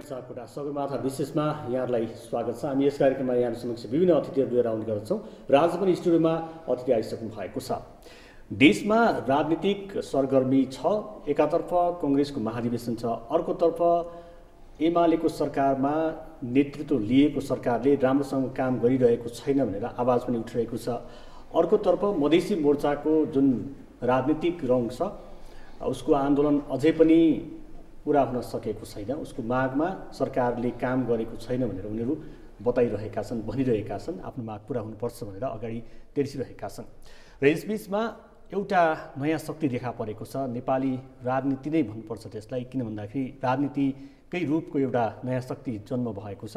सापकोटा सगरमाथा विशेषमा यहाँहरूलाई स्वागत छ। हामी यस कार्यक्रममा यहाँ समक्ष विभिन्न अतिथिहरू लिएर आउने गर्दछौँ र आज पनि स्टुडियोमा अतिथि आइसक्नु भएको छ। देशमा राजनीतिक सरगर्मी छ एकातर्फ कङ्ग्रेसको महाधिवेशन छ अर्कोतर्फ एमालेको सरकारमा नेतृत्व लिएको सरकारले राम्रोसँग काम गरिरहेको छैन भनेर आवाज पनि उठिरहेको छ। अर्कोतर्फ मधेसी मोर्चाको जुन राजनीतिक रङ छ उसको आन्दोलन अझै पनि पुरा हुन सकेको छैन। उसको मागमा सरकारले काम गरेको छैन भनेर उनीहरू बताइरहेका छन् भनिरहेका छन्। आफ्नो माग पुरा हुनुपर्छ भनेर अगाडि तेर्सिरहेका छन्। र यसबिचमा एउटा नयाँ शक्ति देखा परेको छ। नेपाली राजनीति नै भन्नुपर्छ त्यसलाई किन भन्दाखेरि राजनीतिकै रूपको एउटा नयाँ शक्ति जन्म भएको छ।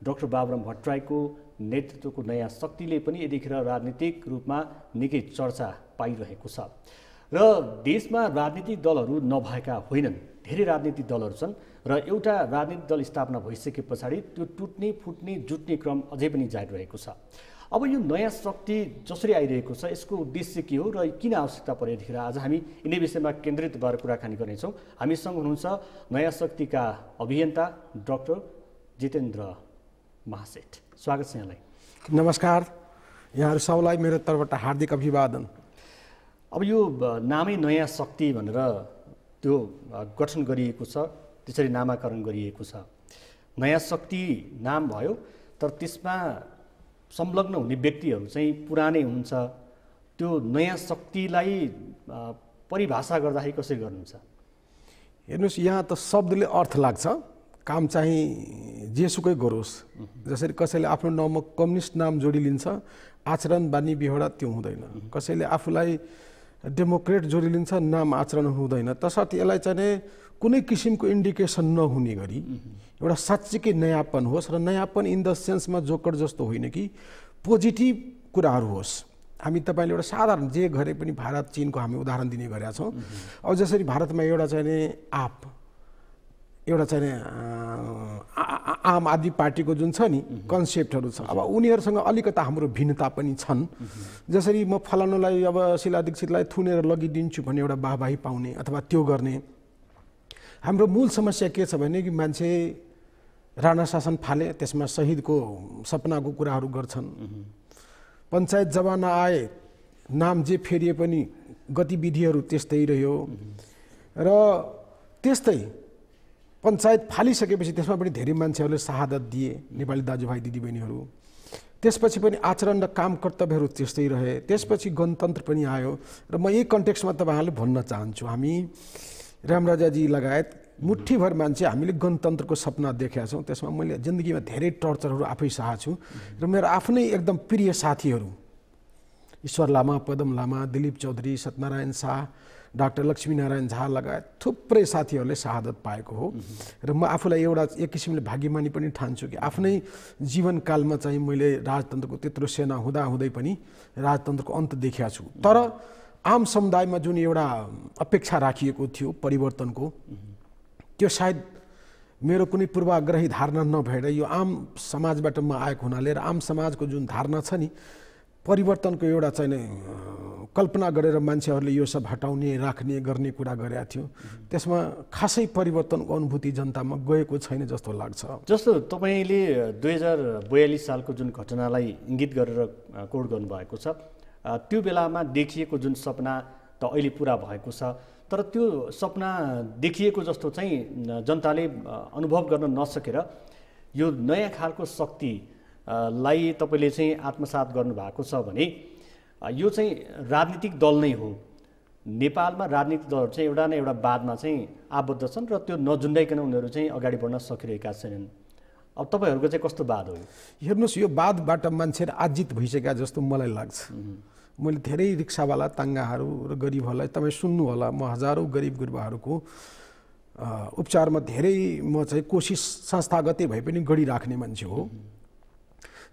डक्टर बाबुराम भट्टराईको नेतृत्वको नयाँ शक्तिले पनि यतिखेर राजनीतिक रूपमा निकै चर्चा पाइरहेको छ। र देशमा राजनीतिक दलहरू नभएका होइनन्। धेरै राजनीतिक दलहरू छन् र एउटा राजनीतिक दल स्थापना भइसके पछाडि त्यो टुट्ने फुट्ने जुट्ने क्रम अझै पनि जारी रहेको छ। अब यो नयाँ शक्ति जसरी आइरहेको छ यसको उद्देश्य के हो र किन आवश्यकता पऱ्यो यतिखेर आज हामी यिनै विषयमा केन्द्रित भएर कुराकानी गर्नेछौँ। हामीसँग हुनुहुन्छ नयाँ शक्तिका अभियन्ता डक्टर जितेन्द्र महासेठ। स्वागत छ यहाँलाई। नमस्कार। यहाँहरू सबलाई मेरो तर्फबाट हार्दिक अभिवादन। अब यो नामै नयाँ शक्ति भनेर त्यो गठन गरिएको छ त्यसरी नामाकरण गरिएको छ। नयाँ शक्ति नाम भयो तर त्यसमा संलग्न हुने व्यक्तिहरू चाहिँ पुरानै हुन्छ। त्यो नयाँ शक्तिलाई परिभाषा गर्दाखेरि कसरी गर्नुहुन्छ? हेर्नुहोस् यहाँ त शब्दले अर्थ लाग्छ। काम चाहिँ जेसुकै गरोस्। जसरी कसैले आफ्नो नाउँमा कम्युनिस्ट नाम जोडिलिन्छ आचरण बानी बेहोरा त्यो हुँदैन। कसैले आफूलाई डेमोक्रेट जोडिलिन्छ नाम आचरण हुँदैन। तसर्थ यसलाई चाहिँ कुनै किसिमको इन्डिकेसन नहुने गरी एउटा साँच्चीकै नयाँपन होस् र नयाँपन इन द सेन्समा जोकर जस्तो होइन कि पोजिटिभ कुराहरू होस्। हामी तपाईँले एउटा साधारण जे गरे पनि भारत चिनको हामी उदाहरण दिने गरेका छौँ। अब जसरी भारतमा एउटा चाहिँ आप एउटा चाहिँ आम आदमी पार्टीको जुन छ नि कन्सेप्टहरू छ। अब उनीहरूसँग अलिकता हाम्रो भिन्नता पनि छन्। जसरी म फलानुलाई अब शिला दीक्षितलाई थुनेर लगिदिन्छु भन्ने एउटा बाहबाही पाउने अथवा त्यो गर्ने। हाम्रो मूल समस्या के छ भने कि मान्छे राणा शासन फाले त्यसमा शहीदको सपनाको कुराहरू गर्छन्। पञ्चायत जमाना आए नाम जे फेरिए पनि गतिविधिहरू त्यस्तै रह्यो। र त्यस्तै पञ्चायत फालिसकेपछि त्यसमा पनि धेरै मान्छेहरूले शहादत दिए नेपाली दाजुभाइ दिदीबहिनीहरू। त्यसपछि पनि आचरण र काम कर्तव्यहरू त्यस्तै रहे। त्यसपछि गणतन्त्र पनि आयो र म यही कन्टेक्समा तपाईँहरूले भन्न चाहन्छु। हामी रामराजाजी लगायत मुठीभर मान्छे हामीले गणतन्त्रको सपना देखेका छौँ। त्यसमा मैले जिन्दगीमा धेरै टर्चरहरू आफै सहाएको छु र मेरो आफ्नै एकदम प्रिय साथीहरू ईश्वर लामा पदम लामा दिलीप चौधरी सत्यनारायण शाह डाक्टर लक्ष्मीनारायण झा लगायत थुप्रै साथीहरूले शहादत पाएको हो। र म आफूलाई एउटा एक किसिमले भाग्यमानी पनि ठान्छु कि आफ्नै जीवनकालमा चाहिँ मैले राजतन्त्रको त्यत्रो सेना हुँदा हुँदै पनि राजतन्त्रको अन्त देखिया छु। तर आम समुदायमा जुन एउटा अपेक्षा राखिएको थियो परिवर्तनको त्यो सायद मेरो कुनै पूर्वाग्रही धारणा नभएर यो आम समाजबाट म आएको हुनाले र आम समाजको जुन धारणा छ नि परिवर्तनको एउटा चाहिँ कल्पना गरेर मान्छेहरूले यो सब हटाउने राख्ने गर्ने कुरा गरेका थियो। त्यसमा खासै परिवर्तनको अनुभूति जनतामा गएको छैन जस्तो लाग्छ। जस्तो तपाईँले दुई हजार बयालिस सालको जुन घटनालाई इङ्गित गरेर कोड गर्नुभएको छ त्यो बेलामा देखिएको जुन सपना त अहिले पुरा भएको छ तर त्यो सपना देखिएको जस्तो चाहिँ जनताले अनुभव गर्न नसकेर यो नयाँ खालको शक्ति लाई तपाईँले चाहिँ आत्मसात गर्नुभएको छ भने यो चाहिँ राजनीतिक दल नै हो। नेपालमा राजनीतिक दलहरू चाहिँ एउटा न एउटा वादमा चाहिँ आबद्ध छन् र त्यो नजुन्डाइकन उनीहरू चाहिँ अगाडि बढ्न सकिरहेका छैनन्। अब तपाईँहरूको चाहिँ कस्तो वाद हो हेर्नुहोस् यो वादबाट मान्छे आजित भइसकेका जस्तो मलाई लाग्छ। मैले धेरै रिक्सावाला ताङ्गाहरू र गरिबहरूलाई तपाईँ सुन्नु होला। म हजारौँ गरिब गुरुबाहरूको उपचारमा धेरै म चाहिँ कोसिस संस्थागतै भए पनि गरिराख्ने मान्छे हो।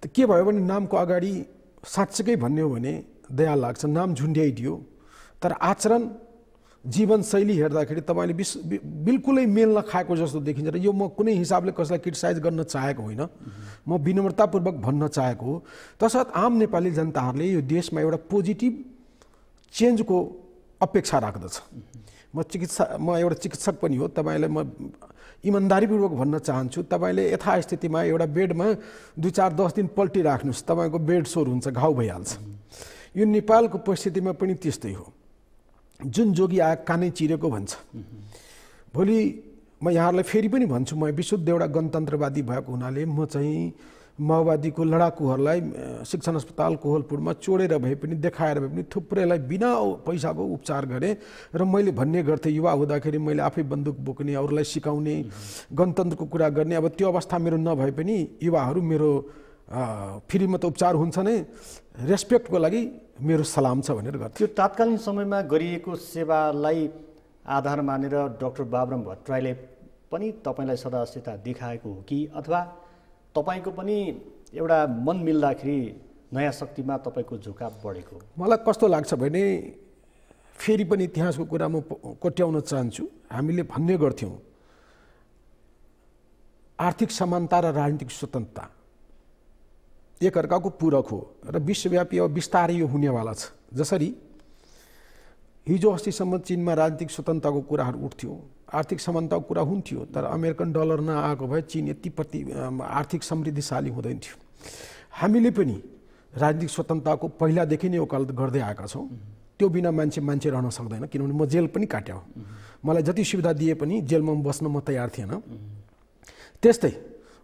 त के भयो भने नामको अगाडि साँच्चैकै भन्ने हो भने दया लाग्छ नाम झुन्ड्याइदियो। तर आचरण जीवनशैली हेर्दाखेरि तपाईँले विश बिल्कुलै मेल नखाएको जस्तो देखिन्छ र यो म कुनै हिसाबले कसैलाई क्रिटिसाइज गर्न चाहेको होइन। म विनम्रतापूर्वक भन्न चाहेको हो। तसर्थ आम नेपाली जनताहरूले यो देशमा एउटा पोजिटिभ चेन्जको अपेक्षा राख्दछ। म चिकित्सा म एउटा चिकित्सक पनि हो तपाईँलाई म इमान्दारीपूर्वक भन्न चाहन्छु। तपाईँले यथास्थितिमा एउटा बेडमा दुई चार दस दिन पल्टी राख्नुहोस् तपाईँको बेड सोर हुन्छ घाउ भइहाल्छ। यो नेपालको परिस्थितिमा पनि त्यस्तै हो। जुन जोगी आ कानै चिरेको भन्छ। भोलि म यहाँहरूलाई फेरि पनि भन्छु म विशुद्ध एउटा गणतन्त्रवादी भएको हुनाले म चाहिँ माओवादीको लडाकुहरूलाई शिक्षण अस्पताल कोहलपुरमा चोडेर भए पनि देखाएर भए पनि थुप्रैलाई बिना पैसाको उपचार गरेँ। र मैले भन्ने गर्थेँ युवा हुँदाखेरि मैले आफै बन्दुक बोक्ने अरूलाई सिकाउने गणतन्त्रको कुरा गर्ने अब त्यो अवस्था मेरो नभए पनि युवाहरू मेरो फ्रीमा त उपचार हुन्छ नै रेस्पेक्टको लागि मेरो सलाम छ भनेर गर्थ्यो त्यो तात्कालीन समयमा गरिएको सेवालाई आधार मानेर डक्टर बाबुराम भट्टराईले पनि तपाईँलाई सदास्यता देखाएको हो कि? अथवा तपाईँको पनि एउटा मन मिल्दाखेरि नयाँ शक्तिमा तपाईँको झुकाव बढेको मलाई कस्तो लाग्छ भने फेरि पनि इतिहासको कुरा म कोट्याउन चाहन्छु। हामीले भन्ने गर्थ्यौँ आर्थिक समानता र राजनीतिक स्वतन्त्रता एकअर्काको पूरक हो र विश्वव्यापी अब बिस्तारै यो हुनेवाला छ। जसरी हिजो अस्तिसम्म चिनमा राजनीतिक स्वतन्त्रताको कुराहरू उठ्थ्यो। आर्थिक समानताको कुरा हुन्थ्यो तर अमेरिकन डलर नआएको भए चिन यति प्रति आर्थिक समृद्धिशाली हुँदैन थियो। हामीले पनि राजनीतिक स्वतन्त्रताको पहिलादेखि नै वकालत गर्दै आएका छौँ। त्यो बिना मान्छे मान्छे रहन सक्दैन किनभने म जेल पनि काट्यो मलाई जति सुविधा दिए पनि जेलमा बस्न म तयार थिएन। त्यस्तै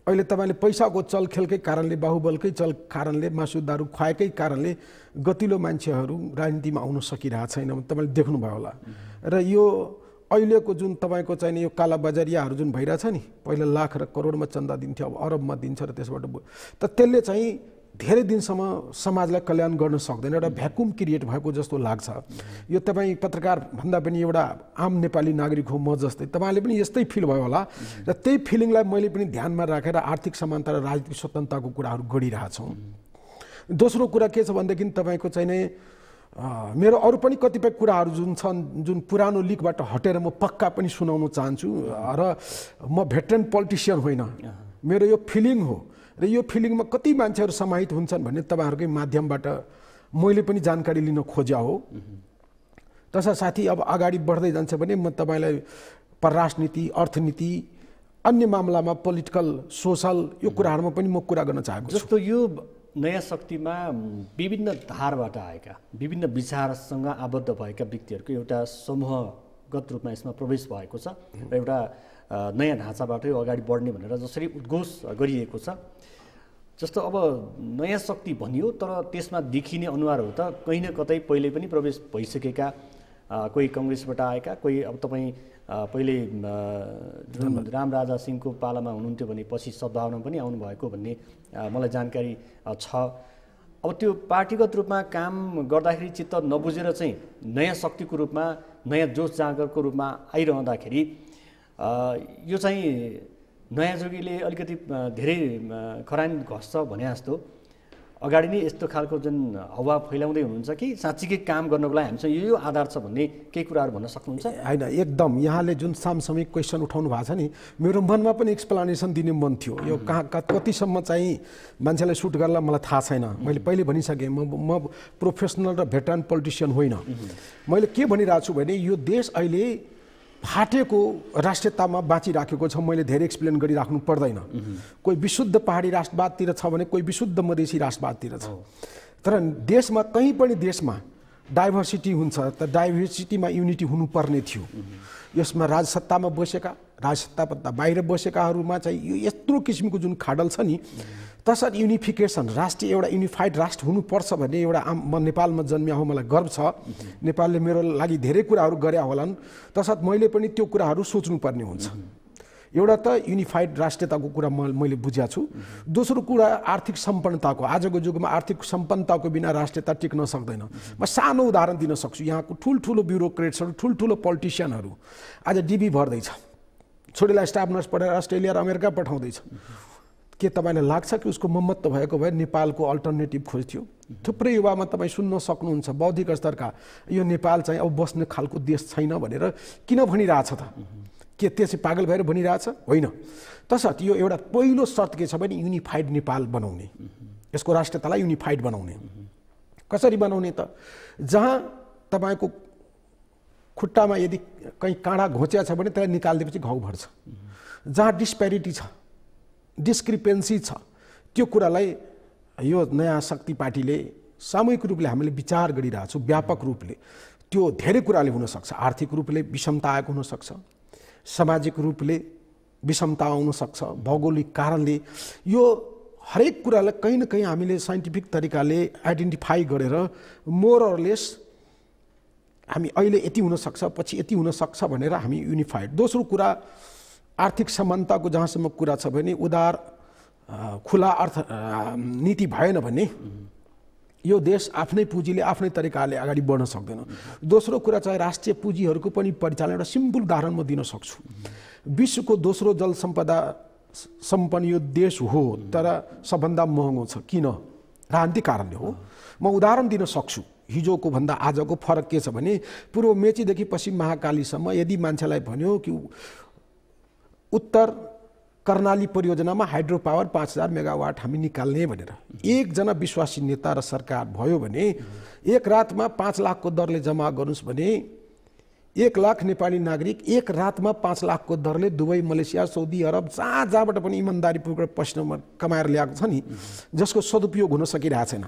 अहिले तपाईँले पैसाको चलखेलकै कारणले बाहुबलकै चल कारणले मासु दारू खुवाएकै कारणले गतिलो मान्छेहरू राजनीतिमा आउन सकिरहेको छैन। तपाईँले देख्नुभयो होला। र यो अहिलेको जुन तपाईँको चाहिने यो कालाबजारियाहरू जुन भइरहेछ नि पहिला लाख र करोडमा चन्दा दिन्थ्यो अब अरबमा दिन्छ र त्यसबाट त त्यसले चाहिँ धेरै दिनसम्म समाजलाई कल्याण गर्न सक्दैन एउटा भ्याकुम क्रिएट भएको जस्तो लाग्छ। यो तपाईँ पत्रकार भन्दा पनि एउटा आम नेपाली नागरिक हो म जस्तै तपाईँले पनि यस्तै फिल भयो होला। र त्यही फिलिङलाई मैले पनि ध्यानमा राखेर आर्थिक समानता र राजनीतिक स्वतन्त्रताको कुराहरू गरिरहेछौँ दोस्रो कुरा के छ भनेदेखि तपाईँको चाहिने मेरो अरू पनि कतिपय कुराहरू जुन छन् जुन पुरानो लिगबाट हटेर म पक्का पनि सुनाउन चाहन्छु र म भेटरेन पोलिटिसियन होइन। मेरो यो फिलिङ हो र यो फिलिङमा कति मान्छेहरू समाहित हुन्छन् भन्ने तपाईँहरूकै माध्यमबाट मैले पनि जानकारी लिन खोज्या हो। तसर्थ साथी अब अगाडि बढ्दै जान्छ भने म तपाईँलाई परराष्ट्र नीति अर्थनीति अन्य मामलामा पोलिटिकल सोसल यो कुराहरूमा पनि म कुरा गर्न चाहेको जस्तो यो नयाँ शक्तिमा विभिन्न धारबाट आएका विभिन्न विचारसँग आबद्ध भएका व्यक्तिहरूको एउटा समूहगत रूपमा यसमा प्रवेश भएको छ र एउटा नयाँ ढाँचाबाटै अगाडि बढ्ने भनेर जसरी उद्घोष गरिएको छ। जस्तो अब नयाँ शक्ति भनियो तर त्यसमा देखिने अनुहारहरू त कहीँ न कतै पहिले पनि प्रवेश भइसकेका कोही कङ्ग्रेसबाट आएका कोही अब तपाईँ पहिले जुन रामराजा सिंहको पालामा हुनुहुन्थ्यो भने पछि सद्भावना पनि आउनुभएको भन्ने मलाई जानकारी छ। अब त्यो पार्टीगत रूपमा काम गर्दाखेरि चित्त नबुझेर चाहिँ नयाँ शक्तिको रूपमा नयाँ जोस जागरको रूपमा आइरहँदाखेरि यो चाहिँ नयाँ जोगीले अलिकति धेरै खरानी घस्छ भने जस्तो अगाडि नै यस्तो खालको जुन हवा फैलाउँदै हुनुहुन्छ कि साँच्चीकै काम गर्नको लागि हामीसँग यो यो आधार छ भन्ने केही कुराहरू भन्न सक्नुहुन्छ? होइन एकदम। यहाँले जुन सामसामिक क्वेसन उठाउनु भएको छ नि मेरो मनमा पनि एक्सप्लानेसन दिने मन थियो। यो कहाँ कतिसम्म चाहिँ मान्छेलाई सुट गर्ला मलाई थाहा छैन। मैले पहिले भनिसकेँ म म प्रोफेसनल र भेटरान पोलिटिसियन होइन। मैले के भनिरहेको छु भने यो देश अहिले फाटेको राष्ट्रियतामा बाँचिराखेको छ मैले धेरै एक्सप्लेन गरिराख्नु पर्दैन। कोही विशुद्ध पहाडी राष्ट्रवादतिर छ भने कोही विशुद्ध मधेसी राष्ट्रवादतिर छ। तर देशमा कहीँ पनि देशमा डाइभर्सिटी हुन्छ त डाइभर्सिटीमा युनिटी हुनुपर्ने थियो। यसमा राजसत्तामा बसेका राजसत्ता बाहिर बसेकाहरूमा चाहिँ यो यत्रो किसिमको जुन खाडल छ नि तसर्थ युनिफिकेसन राष्ट्रिय एउटा युनिफाइड राष्ट्र हुनुपर्छ भन्ने एउटा आम म नेपालमा जन्मिया हो मलाई गर्व छ। नेपालले मेरो लागि धेरै कुराहरू गरे होलान्। तसर्थ मैले पनि त्यो कुराहरू सोच्नुपर्ने हुन्छ। एउटा त युनिफाइड राष्ट्रियताको कुरा म मैले बुझ्या छु। दोस्रो कुरा आर्थिक सम्पन्नताको। आजको युगमा आर्थिक सम्पन्नताको बिना राष्ट्रियता टिक्न सक्दैन। म सानो उदाहरण दिन सक्छु। यहाँको ठुल्ठुलो ब्युरोक्रेट्सहरू ठुल्ठुलो पोलिटिसियनहरू आज डिबी भर्दैछ। छोरीलाई स्टाफ नर्स पढाएर अस्ट्रेलिया र अमेरिका पठाउँदैछ। के तपाईँलाई लाग्छ कि उसको मम्मत्व भएको भए नेपालको अल्टरनेटिभ खोज्थ्यो? थुप्रै युवामा तपाईँ सुन्न सक्नुहुन्छ बौद्धिक स्तरका यो नेपाल चाहिँ अब बस्ने खालको देश छैन भनेर किन भनिरहेछ त? के त्यसै पागल भएर भनिरहेछ? होइन। तसर्थ यो एउटा पहिलो शर्त के छ भने युनिफाइड नेपाल बनाउने। यसको राष्ट्रियतालाई युनिफाइड बनाउने। कसरी बनाउने त? जहाँ तपाईँको खुट्टामा यदि कहीँ काँडा घोचिया छ भने त्यसलाई निकालिदिएपछि घाउ भर्छ। जहाँ डिस्प्यारिटी छ डिस्क्रिपेन्सी छ। त्यो कुरालाई यो नयाँ शक्ति पार्टीले सामूहिक रूपले हामीले विचार गरिरहेछौँ व्यापक रूपले। त्यो धेरै कुराले हुनसक्छ। आर्थिक रूपले विषमता आएको हुनसक्छ। सामाजिक रूपले विषमता आउनसक्छ। भौगोलिक कारणले यो हरेक कुरालाई कहीँ न कहीँ हामीले साइन्टिफिक तरिकाले आइडेन्टिफाई गरेर मोरलेस हामी अहिले यति हुनसक्छ पछि यति हुनसक्छ भनेर हामी युनिफाइड। दोस्रो कुरा आर्थिक समानताको जहाँसम्म कुरा छ भने उदार खुला अर्थ नीति भएन भने यो देश आफ्नै पुँजीले आफ्नै तरिकाले अगाडि बढ्न सक्दैन। दोस्रो कुरा चाहिँ राष्ट्रिय पुँजीहरूको पनि परिचालन एउटा सिम्पल उदाहरण म दिन सक्छु। विश्वको दोस्रो जल सम्पदा सम्पन्न यो देश हो तर सबभन्दा महँगो छ। किन? राजनीतिक कारणले हो। म उदाहरण दिन सक्छु। हिजोको भन्दा आजको फरक के छ भने पूर्व मेचीदेखि पश्चिम महाकालीसम्म यदि मान्छेलाई भन्यो कि उत्तर कर्णाली परियोजनामा हाइड्रो पावर पाँच हजार मेगावाट हामी निकाल्ने भनेर। एकजना विश्वासी नेता र सरकार भयो भने एक रातमा पाँच लाखको दरले जम्मा गर्नुहोस् भने एक लाख नेपाली नागरिक एक रातमा पाँच लाखको दरले दुबई मलेसिया सौदी अरब जहाँ जहाँबाट पनि इमान्दारीपूर्वक प्रश्न कमाएर ल्याएको छ नि जसको सदुपयोग हुन सकिरहेको छैन।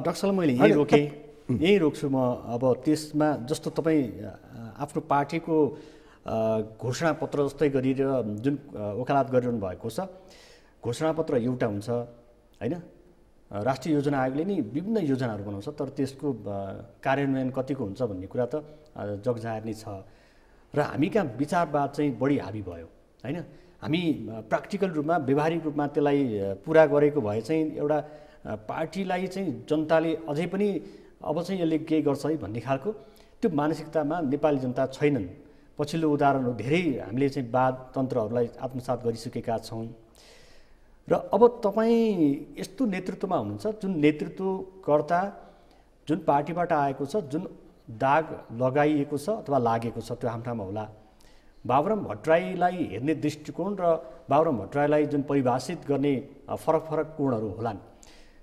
डाक्टर मैले यहीँ रोकेँ। यहीँ रोक्छु म। अब त्यसमा जस्तो तपाईँ आफ्नो पार्टीको घोषणापत्र जस्तै गरेर जुन वकालत गरिरहनु भएको छ घोषणापत्र एउटा हुन्छ होइन? राष्ट्रिय योजना आयोगले नि विभिन्न योजनाहरू बनाउँछ तर त्यसको कार्यान्वयन कतिको हुन्छ भन्ने कुरा त जगजाहेर नै छ। र हामी कहाँ विचारवाद चाहिँ बढी हाबी भयो होइन? हामी प्र्याक्टिकल रूपमा व्यवहारिक रूपमा त्यसलाई पुरा गरेको भए चाहिँ एउटा पार्टीलाई चाहिँ जनताले अझै पनि अब चाहिँ यसले केही गर्छ है भन्ने खालको त्यो मानसिकतामा नेपाली जनता छैनन्। पछिल्लो उदाहरणहरू धेरै हामीले चाहिँ वाद तन्त्रहरूलाई आत्मसात गरिसकेका छौँ। र अब तपाईँ यस्तो नेतृत्वमा हुनुहुन्छ जुन नेतृत्वकर्ता जुन पार्टीबाट आएको छ जुन दाग लगाइएको छ अथवा लागेको छ त्यो हाम्रो ठाउँमा होला। बाबुराम भट्टराईलाई हेर्ने दृष्टिकोण र बाबुराम भट्टराईलाई जुन परिभाषित गर्ने फरक फरक कोणहरू होलान्?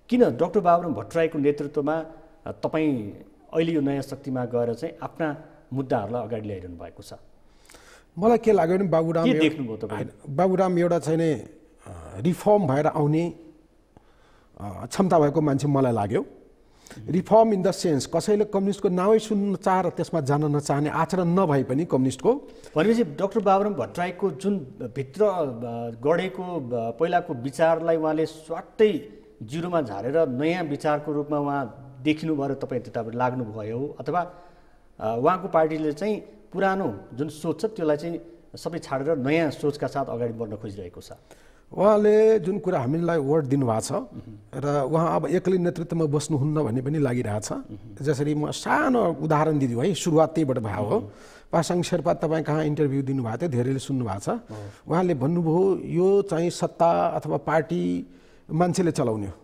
किन डक्टर बाबुराम भट्टराईको नेतृत्वमा तपाईँ अहिले यो नयाँ शक्तिमा गएर चाहिँ आफ्ना मुद्दाहरूलाई अगाडि ल्याइरहनु भएको छ। मलाई के लाग्यो भने बाबुराम देख्नुभयो तपाईँ बाबुराम एउटा चाहिँ रिफर्म भएर आउने क्षमता भएको मान्छे मलाई लाग्यो। रिफर्म इन द सेन्स कसैले कम्युनिस्टको नामै सुन्न चाहेर त्यसमा जान नचाहने आचरण नभए पनि कम्युनिस्टको। भनेपछि डक्टर बाबुराम भट्टराईको जुन भित्र गढेको पहिलाको विचारलाई उहाँले स्वाटै जिरोमा झारेर नयाँ विचारको रूपमा उहाँ देखिनु भएर तपाईँ त्यताबाट लाग्नुभयो अथवा उहाँको पार्टीले चाहिँ पुरानो जुन सोच छ त्यसलाई चाहिँ सबै छाडेर नयाँ सोचका साथ अगाडि बढ्न खोजिरहेको छ। उहाँले जुन कुरा हामीलाई वर्ड दिनुभएको छ र उहाँ अब एक्लै नेतृत्वमा बस्नुहुन्न भन्ने पनि लागिरहेछ जसरी म सानो उदाहरण दिदिउँ है सुरुवात त्यहीबाट भएको हो। पासाङ शेर्पा तपाईँ कहाँ इन्टरभ्यू दिनुभएको थियो धेरैले सुन्नुभएको छ। उहाँले भन्नुभयो यो चाहिँ सत्ता अथवा पार्टी मान्छेले चलाउने हो।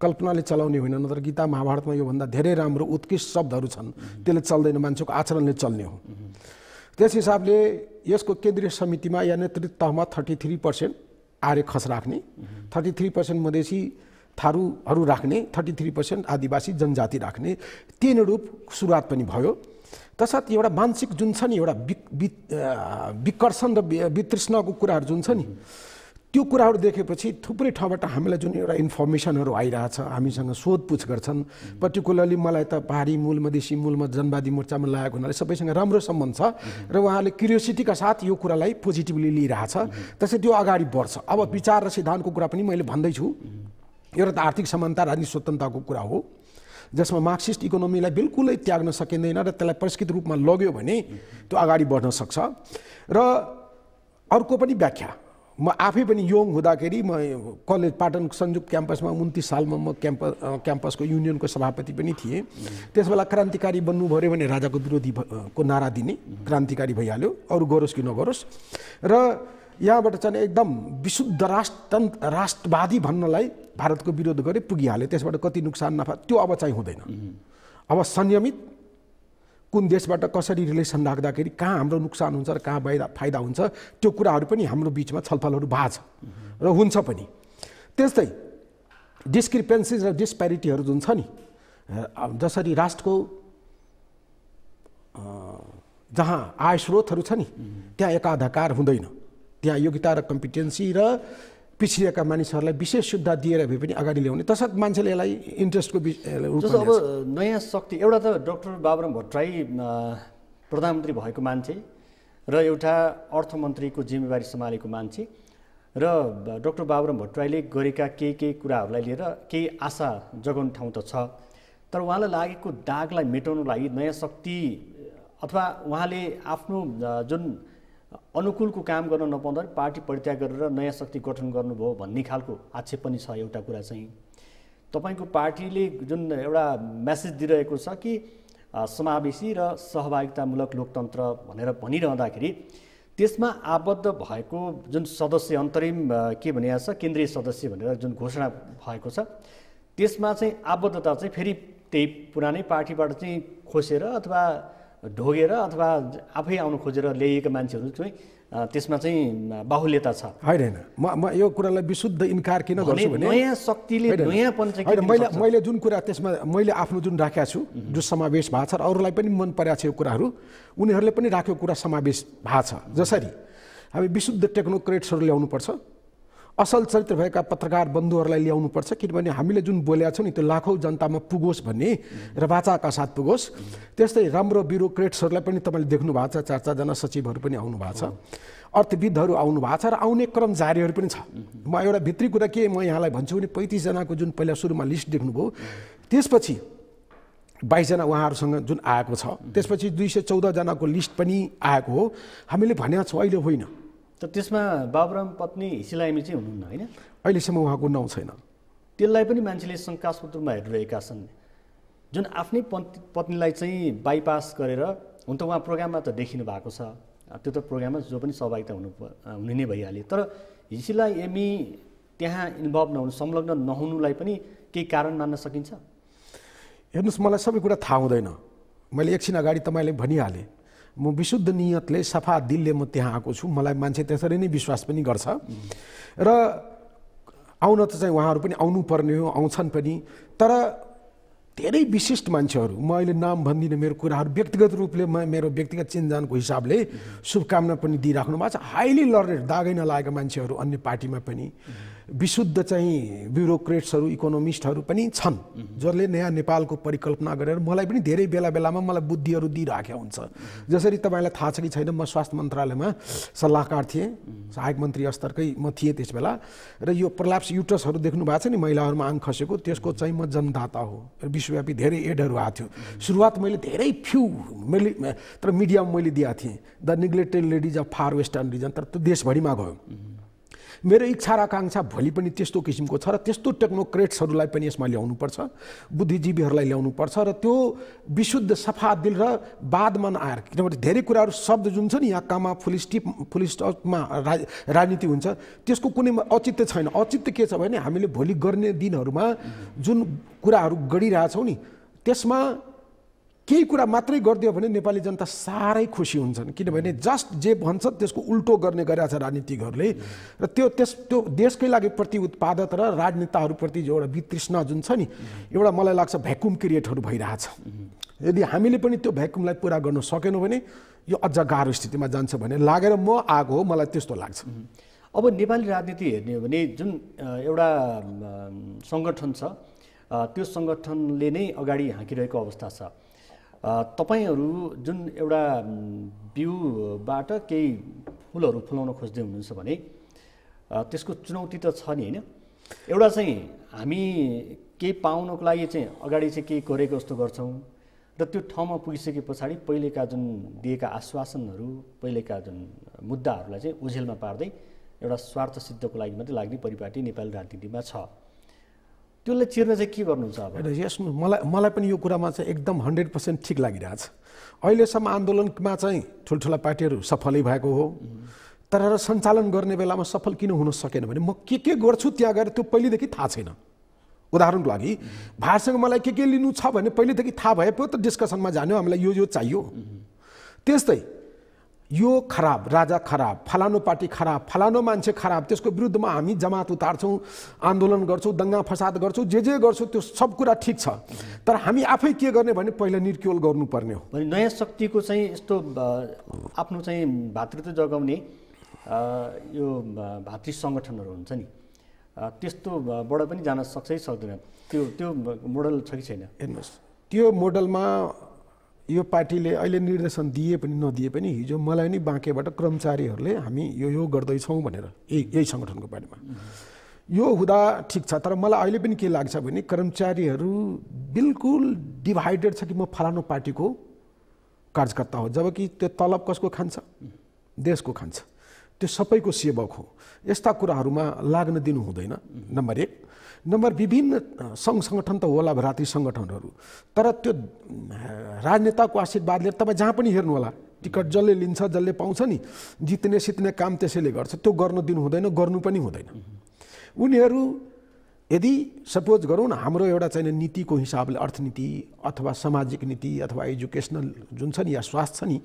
कल्पनाले चलाउने होइन नत्र गीता महाभारतमा योभन्दा धेरै राम्रो उत्कृष्ट शब्दहरू छन्। त्यसले चल्दैन मान्छेको आचरणले चल्ने हो। त्यस हिसाबले यसको केन्द्रीय समितिमा या नेतृत्व तहमा thirty three percent Arya Khas राख्ने थर्टी थ्री पर्सेन्ट मधेसी थारूहरू राख्ने थर्टी थ्री पर्सेन्ट आदिवासी जनजाति राख्ने तीन रूप सुरुवात पनि भयो। तसर्थ एउटा मानसिक जुन छ नि एउटा विकर्षण र वितृष्णको कुराहरू जुन छ नि त्यो कुराहरू देखेपछि थुप्रै ठाउँबाट हामीलाई जुन एउटा इन्फर्मेसनहरू आइरहेछ हामीसँग सोधपुछ गर्छन्। पर्टिकुलरली मलाई त पहाडी मूल मधेसी मूलमा जनवादी मोर्चामा लागेको हुनाले सबैसँग राम्रो सम्बन्ध छ र उहाँले क्युरियोसिटीका साथ यो कुरालाई पोजिटिभली लिइरहेछ। त्यसै त्यो अगाडि बढ्छ। अब विचार र सिद्धान्तको कुरा पनि मैले भन्दैछु। एउटा त आर्थिक समानता राजनीतिक स्वतन्त्रताको कुरा हो जसमा मार्क्सिस्ट इकोनोमीलाई बिल्कुलै त्याग्न सकिँदैन र त्यसलाई परिष्कृत रूपमा लग्यो भने त्यो अगाडि बढ्न सक्छ। र अर्को पनि व्याख्या। म आफै पनि यङ हुँदाखेरि म कलेज पाटन संयुक्त क्याम्पसमा उन्तिस सालमा म क्याम्पस क्याम्पसको युनियनको सभापति पनि थिएँ। त्यस बेला क्रान्तिकारी बन्नु पऱ्यो भने राजाको विरोधी को नारा दिने क्रान्तिकारी भइहाल्यो अरू गरोस् कि नगरोस्। र यहाँबाट चाहिँ एकदम विशुद्ध राष्ट्र राष्ट्रवादी भन्नलाई भारतको विरोध गरे पुगिहाल्यो। त्यसबाट कति नोक्सान नफा त्यो अब चाहिँ हुँदैन। अब संयमित कुन देशबाट कसरी रिलेसन राख्दाखेरि कहाँ हाम्रो नोक्सान हुन्छ र कहाँ फाइदा फाइदा हुन्छ त्यो कुराहरू पनि हाम्रो बिचमा छलफलहरू भएको छ र हुन्छ पनि। त्यस्तै डिस्क्रिपेन्सिज र डिस्प्यारिटीहरू जुन छ नि जसरी राष्ट्रको जहाँ आय स्रोतहरू छ नि त्यहाँ एकाधिकार हुँदैन। त्यहाँ योग्यता र कम्पिटेन्सी र पिछडिएका मानिसहरूलाई विशेष सुविधा दिएर भए पनि अगाडि ल्याउने। तसर्थ मान्छेले यसलाई इन्ट्रेस्टको जस्तो अब नयाँ शक्ति एउटा त डक्टर बाबुराम भट्टराई प्रधानमन्त्री भएको मान्छे र एउटा अर्थमन्त्रीको जिम्मेवारी सम्हालेको मान्छे र डक्टर बाबुराम भट्टराईले गरेका केही केही कुराहरूलाई लिएर केही आशा जगाउने ठाउँ त छ। तर उहाँलाई लागेको दागलाई मेटाउनु लागि नयाँ शक्ति अथवा उहाँले आफ्नो जुन अनुकूलको काम गर्न नपाउँदा पार्टी परित्याग गरेर नयाँ शक्ति गठन गर्नुभयो भन्ने खालको आक्षेप पनि छ एउटा कुरा चाहिँ। तपाईँको पार्टीले जुन एउटा मेसेज दिइरहेको छ कि समावेशी र सहभागितामूलक लोकतन्त्र भनेर भनिरहँदाखेरि त्यसमा आबद्ध भएको जुन सदस्य अन्तरिम के भनिएको छ केन्द्रीय सदस्य भनेर जुन घोषणा भएको छ त्यसमा चाहिँ आबद्धता चाहिँ फेरि त्यही पुरानै पार्टीबाट चाहिँ खोसेर अथवा ढोगेर अथवा आफै आउनु खोजेर ल्याइएका मान्छेहरू चाहिँ त्यसमा चाहिँ बाहुल्यता छ। होइन होइन। म म यो कुरालाई विशुद्ध इन्कार किन गर्छु भने नयाँ शक्तिले नयाँपन होइन। मैले मैले जुन कुरा त्यसमा मैले आफ्नो जुन राखेको छु जो समावेश भएको छ र अरूलाई पनि मन परेको छ यो कुराहरू उनीहरूले पनि राखेको कुरा समावेश भएको छ। जसरी हामी विशुद्ध टेक्नोक्रेट्सहरू ल्याउनुपर्छ। असल चरित्र भएका पत्रकार बन्धुहरूलाई ल्याउनुपर्छ किनभने हामीले जुन बोलेका छौँ नि त्यो लाखौँ जनतामा पुगोस् भन्ने र बाचाका साथ पुगोस्। त्यस्तै राम्रो ब्युरोक्रेट्सहरूलाई पनि तपाईँले देख्नु भएको छ चार चारजना सचिवहरू पनि आउनु भएको छ। अर्थविदहरू आउनु भएको छ र आउने क्रम जारीहरू पनि छ। म एउटा भित्री कुरा के म यहाँलाई भन्छु भने पैँतिसजनाको जुन पहिला सुरुमा लिस्ट देख्नुभयो त्यसपछि बाइसजना उहाँहरूसँग जुन आएको छ त्यसपछि दुई सय चौधजनाको लिस्ट पनि आएको हो। हामीले भनेको छौँ अहिले होइन। त त्यसमा बाबुराम पत्नी हिसिलाइमी चाहिँ हुनुहुन्न होइन? अहिलेसम्म उहाँको नाउँ छैन। त्यसलाई पनि मान्छेले शङ्कास्पद रूपमा हेरिरहेका छन् जुन आफ्नै पत्नीलाई चाहिँ बाइपास गरेर हुन त उहाँ प्रोग्राममा त देखिनु भएको छ। त्यो त प्रोग्राममा जो पनि सहभागिता हुनु हुने नै भइहाल्यो। तर हिसिलाई एमी त्यहाँ इन्भल्भ नहुनु संलग्न नहुनुलाई पनि केही कारण मान्न सकिन्छ? हेर्नुहोस् मलाई सबै कुरा थाहा हुँदैन। मैले एकछिन अगाडि तपाईँले भनिहालेँ। म विशुद्ध नियतले सफा दिलले म त्यहाँ आएको छु। मलाई मान्छे त्यसरी नै विश्वास पनि गर्छ। र आउन त चाहिँ उहाँहरू पनि आउनुपर्ने हो आउँछन् पनि। तर धेरै विशिष्ट मान्छेहरू म अहिले नाम भन्दिनँ मेरो कुराहरू व्यक्तिगत रूपले म मेरो व्यक्तिगत चिन्जानको हिसाबले शुभकामना पनि दिइराख्नु भएको छ। हाइली लर्नेड दागै नलागेका मान्छेहरू अन्य पार्टीमा पनि। विशुद्ध चाहिँ ब्युरोक्रेट्सहरू इकोनोमिस्टहरू पनि छन् जसले नयाँ नेपालको परिकल्पना गरेर मलाई पनि धेरै बेला बेलामा मलाई बुद्धिहरू दिइराखेको हुन्छ। जसरी तपाईँलाई थाहा छ कि छैन म स्वास्थ्य मन्त्रालयमा सल्लाहकार थिएँ सहायक मन्त्री स्तरकै म थिएँ त्यस बेला। र यो प्रलाप्स युटसहरू देख्नु भएको छ नि महिलाहरूमा आङ खसेको त्यसको चाहिँ म जन्मदाता हो। विश्वव्यापी धेरै एडहरू आएको थियो। सुरुवात मैले धेरै फ्यु मैले तर मिडियामा मैले दिएको थिएँ। The neglected ladies of far western region तर त्यो देशभरिमा गयो। मेरो इच्छा र आकाङ्क्षा भोलि पनि त्यस्तो किसिमको छ र त्यस्तो टेक्नोक्रेट्सहरूलाई पनि यसमा ल्याउनुपर्छ बुद्धिजीवीहरूलाई ल्याउनुपर्छ र त्यो विशुद्ध सफा दिल र बादमा नआएर किनभने धेरै कुराहरू शब्द जुन छ नि यहाँ कामा फुल स्टिप फुल स्टपमा राजनीति हुन्छ त्यसको कुनै औचित्य छैन। औचित्य के छ भने हामीले भोलि गर्ने दिनहरूमा जुन कुराहरू गढिरहेछौँ नि त्यसमा केही कुरा मात्रै गरिदियो भने नेपाली जनता साह्रै खुसी हुन्छन्। किनभने जस्ट जे भन्छ त्यसको उल्टो गर्ने गरेका छ राजनीतिकहरूले। र त्यो त्यस त्यो देशकै लागि प्रति उत्पादक र राजनेताहरूप्रति जो एउटा वितृष्णा जुन छ नि एउटा मलाई लाग्छ भ्याकुम क्रिएटहरू भइरहेछ। यदि हामीले पनि त्यो भ्याकुमलाई पुरा गर्न सकेनौँ भने यो अझ गाह्रो स्थितिमा जान्छ भने लागेर म आएको हो मलाई त्यस्तो लाग्छ। अब नेपाली राजनीति हेर्ने हो भने जुन एउटा सङ्गठन छ त्यो सङ्गठनले नै अगाडि हाँकिरहेको अवस्था छ। तपाईँहरू जुन एउटा बिउबाट केही फुलहरू फुलाउन खोज्दै हुनुहुन्छ भने त्यसको चुनौती त छ नि होइन? एउटा चाहिँ हामी केही पाउनको लागि चाहिँ अगाडि चाहिँ केही गरेको जस्तो गर्छौँ र त्यो ठाउँमा पुगिसके पछाडि पहिलेका जुन दिएका आश्वासनहरू पहिलेका जुन मुद्दाहरूलाई चाहिँ ओझेलमा पार्दै एउटा स्वार्थ सिद्धको लागि मात्रै लाग्ने परिपाटी नेपाली राजनीतिमा छ। त्यसलाई चिर्न चाहिँ के गर्नुहुन्छ अब? यस मलाई मलाई पनि यो कुरामा चाहिँ एकदम हन्ड्रेड पर्सेन्ट ठिक लागिरहेछ। अहिलेसम्म आन्दोलनमा चाहिँ ठुल्ठुला पार्टीहरू सफलै भएको हो। तर सञ्चालन गर्ने बेलामा सफल किन हुन सकेन भने म के के गर्छु त्यहाँ गएर त्यो पहिलेदेखि थाहा छैन। उदाहरणको लागि भारतसँग मलाई के के लिनु छ भने पहिलेदेखि थाहा भए पो त डिस्कसनमा जान्यो हामीलाई यो यो चाहियो त्यस्तै यो खराब राजा खराब फलानु पार्टी खराब फलानु मान्छे खराब त्यसको विरुद्धमा हामी जमात उतार्छौँ आन्दोलन गर्छौँ दङ्गा फसाद गर्छौँ जे जे गर्छौँ त्यो सब कुरा ठिक छ। तर हामी आफै के गर्ने भने पहिला निर्क्योल गर्नुपर्ने हो। भने नयाँ शक्तिको चाहिँ यस्तो आफ्नो चाहिँ भातृत्व जगाउने यो भातृ सङ्गठनहरू हुन्छ नि त्यस्तोबाट पनि जान सक्छ कि सक्दैन। त्यो त्यो मोडल छ कि छैन? हेर्नुहोस् त्यो मोडलमा यो पार्टीले अहिले निर्देशन दिए पनि नदिए पनि हिजो मलाई नै बाँकेबाट कर्मचारीहरूले हामी यो यो गर्दैछौँ भनेर यही यही सङ्गठनको बारेमा। यो हुँदा ठिक छ तर मलाई अहिले पनि के लाग्छ भने कर्मचारीहरू बिल्कुल डिभाइडेड छ कि म फलानु पार्टीको कार्यकर्ता हो जबकि त्यो तलब कसको खान्छ? देशको खान्छ। त्यो सबैको सेवक हो। यस्ता कुराहरूमा लाग्न दिनु हुँदैन नम्बर एक। नम्बर विभिन्न सङ्घ सङ्गठन त होला भ्रातृ सङ्गठनहरू। तर त्यो राजनेताको आशीर्वादले तपाईँ जहाँ पनि हेर्नु होला टिकट जसले लिन्छ जसले पाउँछ नि जित्ने सित्ने काम त्यसैले गर्छ। त्यो गर्न दिनु हुँदैन गर्नु पनि हुँदैन। उनीहरू यदि सपोज गरौँ न हाम्रो एउटा चाहिँ नीतिको हिसाबले अर्थनीति अथवा सामाजिक नीति अथवा एजुकेसनल जुन छ नि या स्वास्थ्य छ नि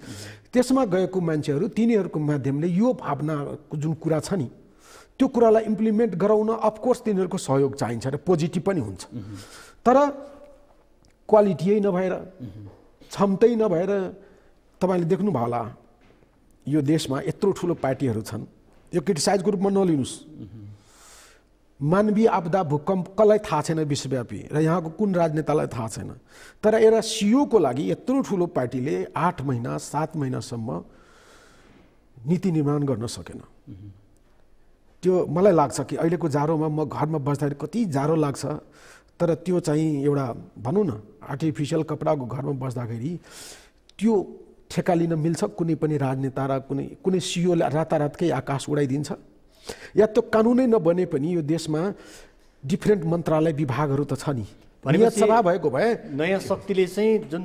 त्यसमा गएको मान्छेहरू तिनीहरूको माध्यमले यो भावनाको जुन कुरा छ नि त्यो कुरालाई इम्प्लिमेन्ट गराउन अफकोर्स तिनीहरूको सहयोग चाहिन्छ र पोजिटिभ पनि हुन्छ। तर क्वालिटियै नभएर क्षमतै नभएर तपाईँले देख्नुभयो होला यो देशमा यत्रो ठुलो पार्टीहरू छन्। यो क्रिटिसाइजको रूपमा नलिनुहोस्। मानवीय आपदा भूकम्प कसलाई थाहा छैन विश्वव्यापी र यहाँको कुन राजनेतालाई थाहा छैन। तर एउटा सिओको लागि यत्रो ठुलो पार्टीले आठ महिना सात महिनासम्म नीति निर्माण गर्न सकेन। त्यो मलाई लाग्छ कि अहिलेको जाडोमा म घरमा बस्दाखेरि कति जाडो लाग्छ तर त्यो चाहिँ एउटा भनौँ न आर्टिफिसियल कपडाको घरमा बस्दाखेरि त्यो ठेका लिन मिल्छ कुनै पनि राजनेता र कुनै कुनै सिओले रातारातकै आकाश उडाइदिन्छ। या त्यो कानुनै नबने पनि यो देशमा डिफ्रेन्ट मन्त्रालय विभागहरू त छ नि। सभा भएको भए नयाँ शक्तिले चाहिँ जुन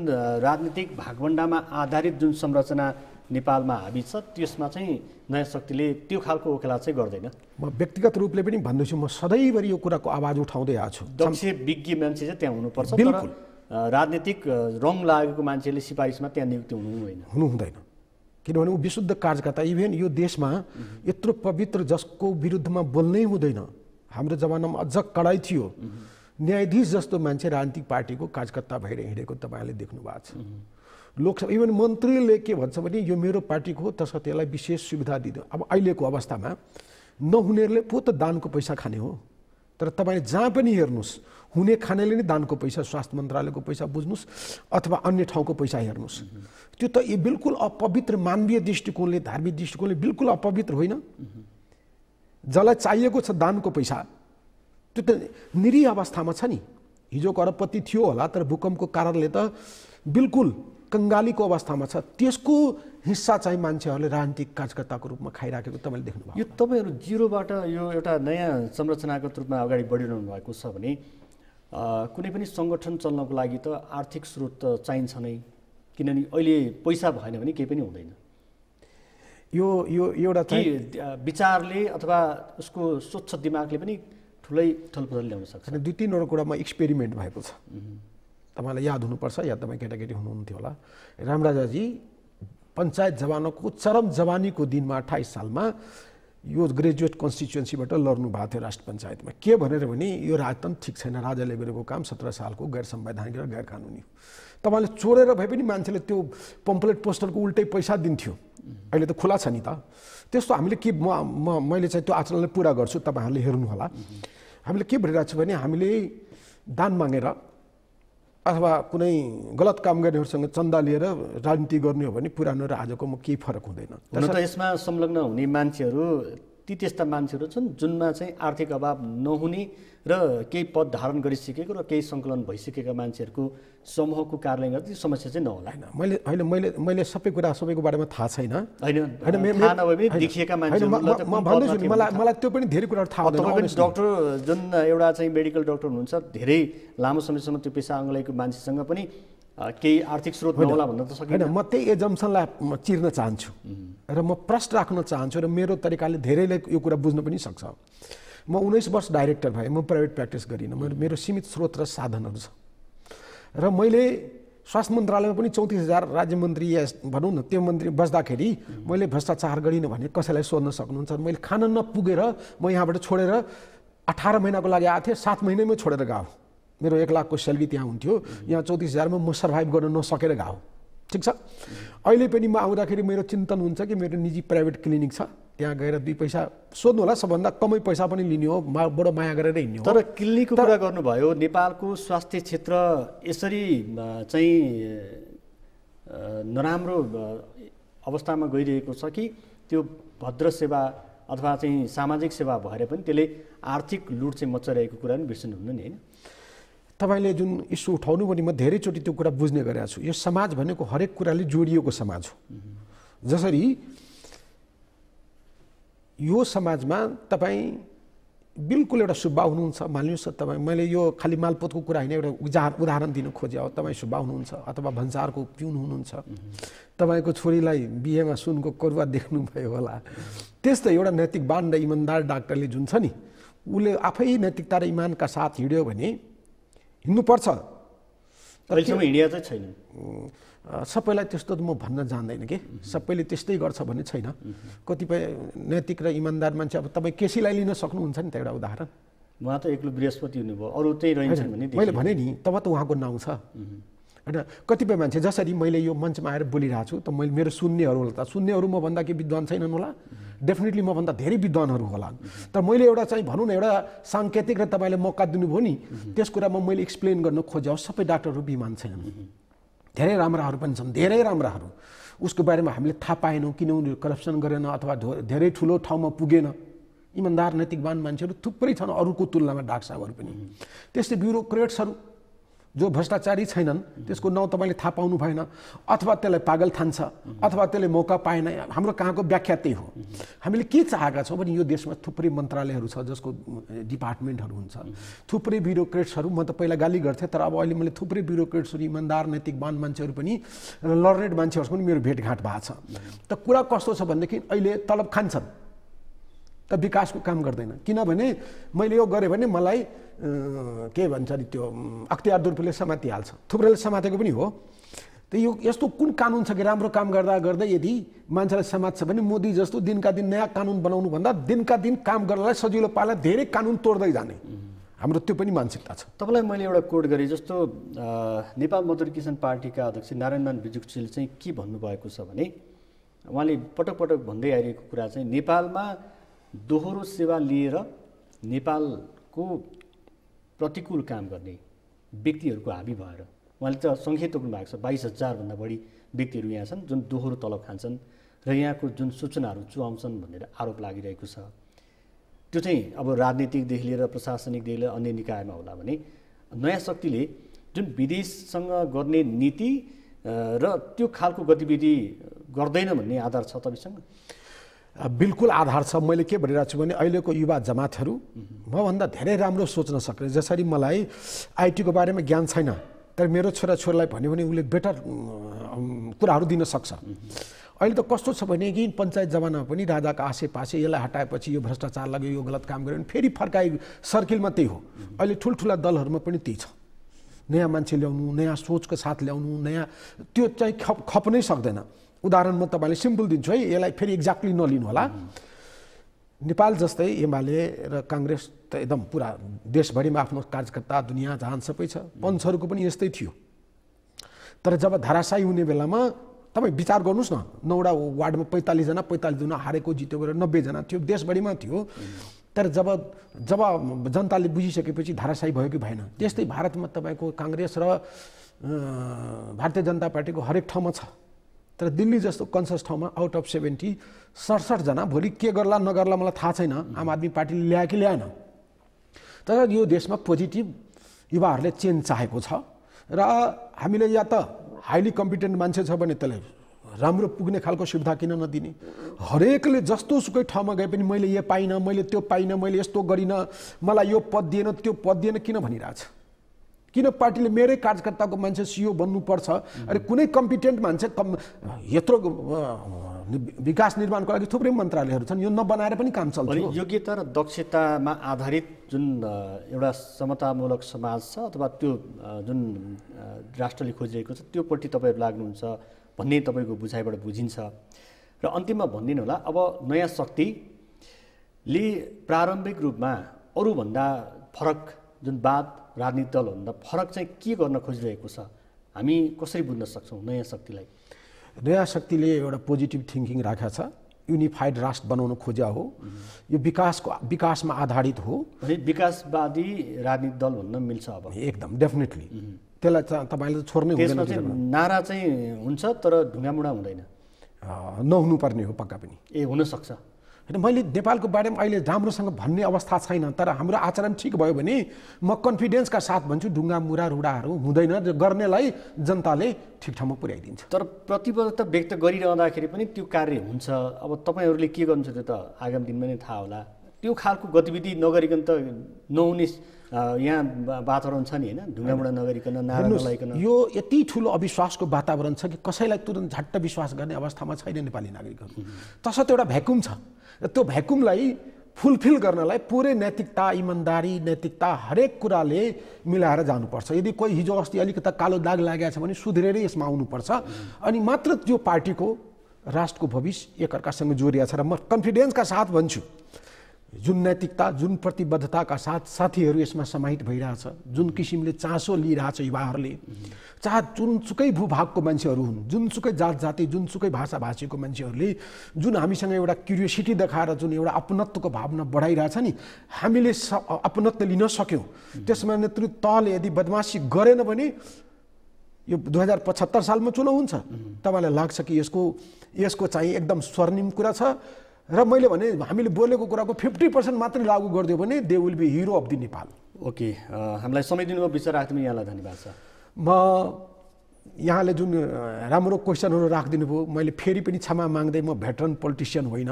राजनीतिक भागभण्डामा आधारित जुन संरचना नेपालमा हाबी छ त्यसमा चाहिँ नयाँ शक्तिले त्यो खालको ओखेला चाहिँ गर्दैन। म व्यक्तिगत रूपले पनि भन्दैछु म सधैँभरि यो कुराको आवाज उठाउँदै आएको छु। दक्ष विज्ञ मान्छे चाहिँ त्यहाँ हुनुपर्छ बिल्कुल। राजनीतिक रङ लागेको मान्छेले सिफारिसमा त्यहाँ नियुक्ति हुनु होइन हुनु हुँदैन। किनभने ऊ विशुद्ध कार्यकर्ता इभेन यो देशमा यत्रो पवित्र जसको विरुद्धमा बोल्नै हुँदैन। हाम्रो जमानामा अझ कडाइ थियो। न्यायाधीश जस्तो मान्छे राजनीतिक पार्टीको कार्यकर्ता भएर हिँडेको तपाईँले देख्नु भएको छ लोकसभा इभन मन्त्रीले के भन्छ भने यो मेरो पार्टीको हो त्यसका त्यसलाई विशेष सुविधा दिँदो अब अहिलेको अवस्थामा नहुनेहरूले पो त दानको पैसा खाने हो। तर तपाईँले जहाँ पनि हेर्नुहोस् हुने खानेले नै दानको पैसा स्वास्थ्य मन्त्रालयको पैसा बुझ्नुहोस् अथवा अन्य ठाउँको पैसा हेर्नुहोस्। त्यो त यो बिल्कुल अपवित्र मानवीय दृष्टिकोणले धार्मिक दृष्टिकोणले बिल्कुल अपवित्र होइन। जसलाई चाहिएको छ दानको पैसा त्यो त निरीह अवस्थामा छ नि। हिजो अरबपति थियो होला तर भूकम्पको कारणले त बिल्कुल कङ्गालीको अवस्थामा छ त्यसको हिस्सा चाहिँ मान्छेहरूले राजनीतिक कार्यकर्ताको रूपमा खाइराखेको तपाईँले देख्नुभयो यो तपाईँहरू जिरोबाट यो एउटा नयाँ संरचनागत रूपमा अगाडि बढिरहनु भएको छ भने कुनै पनि सङ्गठन चल्नको लागि त आर्थिक स्रोत त चाहिन्छ नै किनभने अहिले पैसा भएन भने केही पनि हुँदैन। यो यो एउटा कि चाहिँ विचारले अथवा उसको स्वच्छ दिमागले पनि ठुलै ठलफल ल्याउन सक्छ। दुई तिनवटा कुरामा एक्सपेरिमेन्ट भएको छ। तपाईँलाई याद हुनुपर्छ या तपाईँ केटाकेटी हुनुहुन्थ्यो होला। रामराजाजी पञ्चायत जवानको चरम जवानीको दिनमा अठाइस सालमा यो ग्रेजुएट कन्स्टिट्युएन्सीबाट लड्नु भएको थियो राष्ट्र पञ्चायतमा। के भनेर भने यो राजतन्त्र ठिक छैन राजाले गरेको काम सत्र सालको गैर संवैधानिक र गैर कानुनी तपाईँले चोरेर भए पनि मान्छेले त्यो पम्पलेट पोस्टरको उल्टै पैसा दिन्थ्यो। अहिले त खुला छ नि त। त्यस्तो हामीले के म मैले चाहिँ त्यो आचरणलाई पुरा गर्छु तपाईँहरूले हेर्नु होला हामीले के भनिरहेको छ भने हामीले दान मागेर अथवा कुनै गलत काम गर्नेहरूसँग चन्दा लिएर राजनीति गर्ने हो भने पुरानो र आजकोमा केही फरक हुँदैन। यसमा संलग्न हुने मान्छेहरू ती त्यस्ता मान्छेहरू छन् जुनमा चाहिँ आर्थिक अभाव नहुने र केही पद धारण गरिसकेको र केही सङ्कलन भइसकेका मान्छेहरूको समूहको कारणले गर्दा त्यो समस्या चाहिँ नहोला होइन मैले होइन मैले मैले सबै कुरा सबैको बारेमा थाहा छैन मलाई मलाई त्यो पनि धेरै कुराहरू थाहा तपाईँ। डक्टर जुन एउटा चाहिँ मेडिकल डक्टर हुनुहुन्छ धेरै लामो समयसम्म त्यो पेसा अङ्गलाइको मान्छेसँग पनि केही आर्थिक स्रोत नहोला भन्न त सकिँदैन म त्यही एजम्सनलाई म चिर्न चाहन्छु र म प्रश्न राख्न चाहन्छु र मेरो तरिकाले धेरैले यो कुरा बुझ्न पनि सक्छ। म उन्नाइस वर्ष डाइरेक्टर भएँ म प्राइभेट प्र्याक्टिस गरिनँ मेरो मेरो सीमित स्रोत र साधनहरू छ। र मैले स्वास्थ्य मन्त्रालयमा पनि चौतिस हजार राज्य मन्त्री या भनौँ न त्यो मन्त्री बस्दाखेरि मैले भ्रष्टाचार गरिनँ भने कसैलाई सोध्न सक्नुहुन्छ? मैले खान नपुगेर म यहाँबाट छोडेर अठार महिनाको लागि आएको थिएँ सात महिनैमै छोडेर गएको। मेरो एक लाखको सेलेरी त्यहाँ हुन्थ्यो। यहाँ चौतिस हजारमा म सर्भाइभ गर्न नसकेर गएको। ठिक छ? अहिले पनि म आउँदाखेरि मेरो चिन्तन हुन्छ कि मेरो निजी प्राइभेट क्लिनिक छ। त्यहाँ गएर दुई पैसा सोध्नु होला सबभन्दा कमै पैसा पनि लिने हो मा बडो माया गरेर हिँड्ने हो। तर किल्लीको कुरा गर्नुभयो नेपालको स्वास्थ्य क्षेत्र यसरी चाहिँ नराम्रो अवस्थामा गइरहेको छ कि त्यो भद्र सेवा अथवा चाहिँ सामाजिक सेवा भएर पनि त्यसले आर्थिक लुट चाहिँ मच्चाइरहेको कुरा पनि बिर्सनुहुन्न नि होइन? तपाईँले जुन इस्यु उठाउनु भने म धेरैचोटि त्यो कुरा बुझ्ने गरेको छु। यो समाज भनेको हरेक कुराले जोडिएको समाज हो। जसरी यो समाजमा तपाईँ बिल्कुल एउटा सुब्बा हुनुहुन्छ। मानिनुहोस् तपाईँ मैले यो खालि मालपोतको कुरा होइन एउटा उदाहरण उदाहरण दिन खोजेँ तपाईँ सुब्बा हुनुहुन्छ अथवा भन्सारको पिउन हुनुहुन्छ। तपाईँको छोरीलाई बिहेमा सुनको करुवा देख्नुभयो होला। त्यस्तै एउटा नैतिकवान र इमान्दार डाक्टरले जुन छ नि उसले आफै नैतिकता र इमानका साथ हिँड्यो भने हिँड्नुपर्छ अहिलेसम्म हिँडिया चाहिँ छैन। सबैलाई त्यस्तो त म भन्न जान्दैन कि। सबैले त्यस्तै गर्छ भन्ने छैन। कतिपय नैतिक र इमान्दार मान्छे अब तपाईँ केसीलाई लिन सक्नुहुन्छ नि त एउटा उदाहरण। उहाँ त एक्लो बृहस्पति हुनुभयो। अरू त्यही रहन्छन् भने मैले भने नि तब त उहाँको नाउँ छ। होइन? कतिपय मान्छे जसरी मैले यो मञ्चमा आएर बोलिरहेको छु त मैले मेरो सुन्नेहरू होला। त सुन्नेहरू मभन्दा के विद्वान छैनन् होला। डेफिनेटली मभन्दा धेरै विद्वानहरू होला। तर मैले एउटा चाहिँ भनौँ न एउटा साङ्केतिक र तपाईँले मौका दिनुभयो नि त्यस कुरामा मैले एक्सप्लेन गर्न खोजेँ। सबै डाक्टरहरू बिमान छैनन्। धेरै राम्राहरू पनि छन् धेरै राम्राहरू। उसको बारेमा हामीले थाहा पाएनौँ किन उनीहरू करप्सन गरेन अथवा धेरै ठुलो ठाउँमा पुगेन। इमान्दार नैतिकवान मान्छेहरू थुप्रै छन् अरूको तुलनामा डाक्टर पनि। त्यस्तै ब्युरोक्रेट्सहरू जो भ्रष्टाचारी छैनन् त्यसको नाउँ तपाईँले थाहा पाउनु भएन अथवा त्यसलाई पागल ठान्छ अथवा त्यसले मौका पाएन हाम्रो कहाँको व्याख्या त्यही हो। हामीले के चाहेका छौँ भने यो देशमा थुप्रै मन्त्रालयहरू छ जसको डिपार्टमेन्टहरू हुन्छ। थुप्रै ब्युरोक्रेट्सहरू म त पहिला गाली गर्थेँ तर अब अहिले मैले थुप्रै ब्युरोक्रेट्सहरू इमान्दार नैतिकवान मान्छेहरू पनि र लर्नेड मान्छेहरूसँग पनि मेरो भेटघाट भएको छ। त कुरा कस्तो छ भनेदेखि अहिले तलब खान्छन्। त विकासको काम गर्दैन। किनभने मैले यो गरेँ भने मलाई के भन्छ अरे त्यो अख्तियार दुर्पीले समातिहाल्छ। थुप्रैले समातेको पनि हो। त यो यस्तो कुन कानुन छ कि राम्रो काम गर्दा गर्दै यदि मान्छेलाई समात्छ भने मोदी जस्तो दिनका दिन नयाँ कानुन बनाउनुभन्दा दिनका दिन काम गर्नलाई सजिलो पार्न धेरै कानुन तोड्दै जाने। हाम्रो त्यो पनि मानसिकता छ। तपाईँलाई मैले एउटा कोड गरेँ जस्तो नेपाल मजदुर किसान पार्टीका अध्यक्ष नारायणमान बिजुक्सीले चाहिँ के भन्नुभएको छ भने उहाँले पटक पटक भन्दै आइरहेको कुरा चाहिँ नेपालमा दोहोरो सेवा लिएर नेपालको प्रतिकूल काम गर्ने व्यक्तिहरूको हाबी भएर उहाँले त सङ्ख्या तोक्नु भएको छ बाइस हजारभन्दा बढी व्यक्तिहरू यहाँ छन् जुन दोहोरो तलब खान्छन् र यहाँको जुन सूचनाहरू चुहाउँछन् भनेर आरोप लागिरहेको छ। त्यो चाहिँ अब राजनीतिकदेखि लिएर प्रशासनिकदेखि लिएर अन्य निकायमा होला भने नयाँ शक्तिले जुन विदेशसँग गर्ने नीति र त्यो खालको गतिविधि गर्दैन भन्ने आधार छ तपाईँसँग? बिल्कुल आधार छ। मैले के भनिरहेको छु भने अहिलेको युवा जमातहरू मभन्दा धेरै राम्रो सोच्न सक्ने। जसरी मलाई आइटीको बारेमा ज्ञान छैन तर मेरो छोराछोरीलाई भन्यो भने उसले बेटर कुराहरू दिन सक्छ। अहिले त कस्तो छ भने कि पञ्चायत जमानामा पनि राजाका आसेपासे यसलाई हटाएपछि यो भ्रष्टाचार लाग्यो यो गलत काम गर्यो भने फेरि फर्काइ सर्किलमा त्यही हो। अहिले ठुल्ठुला दलहरूमा पनि त्यही छ। नयाँ मान्छे ल्याउनु नयाँ सोचको साथ ल्याउनु नयाँ त्यो चाहिँ खप खप्नै सक्दैन। उदाहरण म तपाईँलाई सिम्पल दिन्छु है यसलाई फेरि एक्ज्याक्टली नलिनु होला। नेपाल जस्तै एमाले र काङ्ग्रेस त एकदम पुरा देशभरिमा आफ्नो कार्यकर्ता दुनियाँ जहान सबै छ। पञ्चहरूको पनि यस्तै थियो। तर जब धाराशायी हुने बेलामा तपाईँ विचार गर्नुहोस् न नौवटा वार्डमा पैँतालिसजना पैँतालिसजना हारेको जित्यो गरेर नब्बेजना थियो देशभरिमा थियो। तर जब जब जनताले बुझिसकेपछि धाराशायी भयो कि भएन त्यस्तै भारतमा तपाईँको काङ्ग्रेस र भारतीय जनता पार्टीको हरेक ठाउँमा छ। तर दिल्ली जस्तो कन्सस ठाउँमा आउट अफ सेभेन्टी सडसठजना भोलि के गर्ला नगर्ला मलाई थाहा छैन। आम आदमी पार्टीले ल्यायो कि ल्याएन। तर यो देशमा पोजिटिभ युवाहरूले चेन्ज चाहेको छ। र हामीले या त हाइली कम्पिटेन्ट मान्छे छ भने त्यसलाई राम्रो पुग्ने खालको सुविधा किन नदिने? हरेकले जस्तो सुकै ठाउँमा गए पनि मैले यो पाइनँ मैले त्यो पाइनँ मैले यस्तो गरिनँ मलाई यो पद दिएन त्यो पद दिएन किन भनिरहेछ? किन पार्टीले मेरै कार्यकर्ताको मान्छे सिओ बन्नुपर्छ? अरे कुनै कम्पिटेन्ट मान्छे कम यत्रो विकास निर्माणको लागि थुप्रै मन्त्रालयहरू छन्। यो नबनाएर पनि काम चल्छ योग्यता र दक्षतामा आधारित जुन एउटा समतामूलक समाज छ अथवा त्यो जुन राष्ट्रले खोजिएको छ त्योपट्टि तपाईँहरू लाग्नुहुन्छ भन्ने तपाईँको बुझाइबाट बुझिन्छ। र अन्तिममा भनिदिनु होला अब नयाँ शक्तिले प्रारम्भिक रूपमा अरूभन्दा फरक जुन वाद राजनीतिक दलभन्दा फरक चाहिँ के गर्न खोजिरहेको छ हामी कसरी बुझ्न सक्छौँ नयाँ शक्तिलाई? नयाँ शक्तिले एउटा पोजिटिभ थिङ्किङ राखेको छ युनिफाइड राष्ट्र बनाउन खोज्या हो यो विकासको विकासमा आधारित हो। भने विकासवादी राजनीतिक दल भन्न मिल्छ अब। एकदम डेफिनेटली त्यसलाई तपाईँले त छोड्नै हुँदैन नारा चाहिँ हुन्छ तर ढुङ्गामुढा हुँदैन। नहुनुपर्ने हो पक्का पनि। ए हुनसक्छ। होइन मैले नेपालको बारेमा अहिले राम्रोसँग भन्ने अवस्था छैन तर हाम्रो आचरण ठिक भयो भने म कन्फिडेन्सका साथ भन्छु ढुङ्गा मुरा रुडाहरू हुँदैन र गर्नेलाई जनताले ठिक ठाउँमा पुर्याइदिन्छ। तर प्रतिबद्धता व्यक्त गरिरहँदाखेरि पनि त्यो कार्य हुन्छ। अब तपाईँहरूले के गर्नुहुन्छ त्यो त आगामी दिनमा नै थाहा होला। त्यो खालको गतिविधि नगरिकन त नहुने यहाँ वातावरण छ नि होइन? ढुङ्गामुढा नगरिकन नलाइकन। यो यति ठुलो अविश्वासको वातावरण छ कि कसैलाई तुरन्त झट्ट विश्वास गर्ने अवस्थामा छैन नेपाली नागरिकहरू। तसर्थ एउटा भ्याकुम छ। र त्यो भ्याकुमलाई फुलफिल गर्नलाई पुरै नैतिकता इमान्दारी नैतिकता हरेक कुराले मिलाएर जानुपर्छ। यदि कोही हिजो अस्ति अलिकता कालो दाग लागेको छ भने सुध्रेरै यसमा आउनुपर्छ। अनि मात्र त्यो पार्टीको राष्ट्रको भविष्य एकअर्कासँग जोडिया छ र म कन्फिडेन्सका साथ भन्छु। जुन नैतिकता जुन प्रतिबद्धताका साथ साथीहरू यसमा समाहित भइरहेछ जुन किसिमले चासो लिइरहेछ युवाहरूले चाहे जुनसुकै भूभागको मान्छेहरू हुन् जुनसुकै जात जाति जुनसुकै भाषा भाषीको मान्छेहरूले जुन हामीसँग एउटा क्युरियोसिटी देखाएर जुन एउटा अपनत्वको भावना बढाइरहेछ नि हामीले स अपनत्व लिन सक्यौँ। त्यसमा नेतृत्व तहले यदि बदमासी गरेन भने यो दुई हजार पचहत्तर सालमा चुनाव हुन्छ। तपाईँलाई लाग्छ कि यसको यसको चाहिँ एकदम स्वर्णिम कुरा छ? र मैले भने हामीले बोलेको कुराको फिफ्टी पर्सेन्ट मात्रै लागू गरिदियो भने they will be hero of the Nepal okay हामीलाई समय दिनुभयो विचार राख्दिनु यहाँलाई धन्यवाद छ। म यहाँले जुन राम्रो क्वेसनहरू राखिदिनु भयो मैले फेरि पनि क्षमा माग्दै म भेटरन पोलिटिसियन होइन।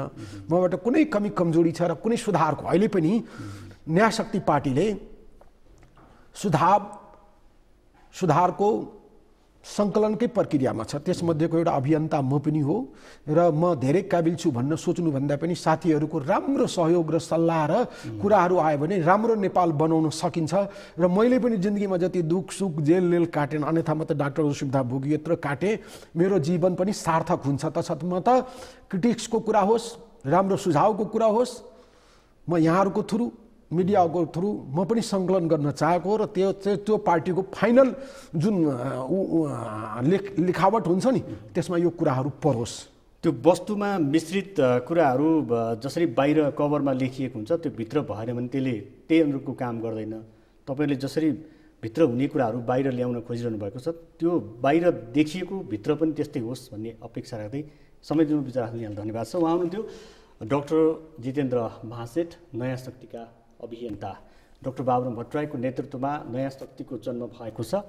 मबाट कुनै कमी कमजोरी छ र कुनै सुधारको अहिले पनि न्याय शक्ति पार्टीले सुधार सुधारको सङ्कलनकै प्रक्रियामा छ। त्यसमध्येको एउटा अभियन्ता म पनि हो र म धेरै काबिल छु भन्न सोच्नुभन्दा पनि साथीहरूको राम्रो सहयोग र सल्लाह र कुराहरू आयो भने राम्रो नेपाल बनाउन सकिन्छ र मैले पनि जिन्दगीमा जति दुःख सुख जेल लेल काटेन अन्यथा म त डाक्टरको सुविधा भोगी यत्रो काटेँ। मेरो जीवन पनि सार्थक हुन्छ। तसर्थ म त क्रिटिक्सको कुरा होस् राम्रो सुझावको कुरा होस् म यहाँहरूको थ्रु। मिडियाको थ्रु म पनि सङ्कलन गर्न चाहेको र त्यो त्यो त्यो पार्टीको फाइनल जुन लेख लेखावट हुन्छ नि त्यसमा यो कुराहरू परोस्। त्यो वस्तुमा मिश्रित कुराहरू जसरी बाहिर कभरमा लेखिएको हुन्छ त्यो भित्र भएन भने त्यसले त्यही अनुरूपको काम गर्दैन। तपाईँले जसरी भित्र हुने कुराहरू बाहिर ल्याउन खोजिरहनु भएको छ त्यो बाहिर देखिएको भित्र पनि त्यस्तै होस् भन्ने अपेक्षा राख्दै समय दिनु विचार राख्नु धन्यवाद छ। उहाँ हुनुहुन्थ्यो डक्टर जितेन्द्र महासेठ नयाँ शक्तिका अभियन्ता डक्टर बाबुराम भट्टराईको नेतृत्वमा नयाँ शक्तिको जन्म भएको छ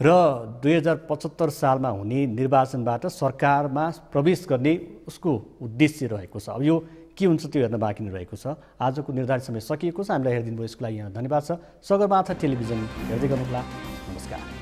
र दुई हजार पचहत्तर सालमा हुने निर्वाचनबाट सरकारमा प्रवेश गर्ने उसको उद्देश्य रहेको छ। अब यो के हुन्छ त्यो हेर्न बाँकी नै रहेको छ। आजको निर्धारित समय सकिएको छ। हामीलाई हेरिदिनु भयो यसको लागि यहाँ धन्यवाद छ। सगरमाथा टेलिभिजन हेर्दै गर्नुहोला। नमस्कार।